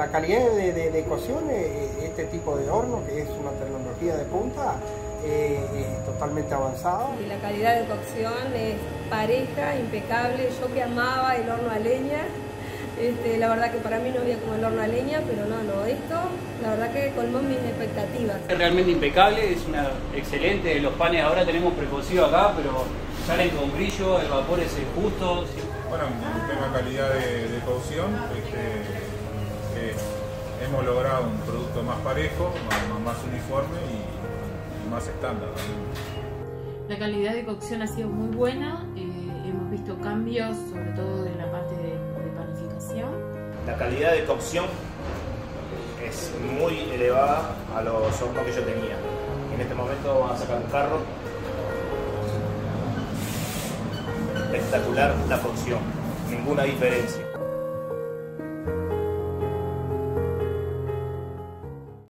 la calidad de, cocción, este tipo de horno, que es una tecnología de punta, es totalmente avanzada. Y la calidad de cocción es pareja, impecable. Yo que amaba el horno a leña, este, la verdad que para mí no había como el horno a leña, pero no, no, esto la verdad que colmó mis expectativas. Es realmente impecable, es una excelente, los panes ahora tenemos precocido acá, pero salen con brillo, el vapor es justo. Bueno, en tema calidad de, cocción, este, hemos logrado un producto más parejo, más, uniforme y, más estándar. La calidad de cocción ha sido muy buena, eh, hemos visto cambios, sobre todo en la parte de la calidad de cocción es muy elevada a los hornos que yo tenía. En este momento vamos a sacar un carro. Espectacular la cocción, ninguna diferencia.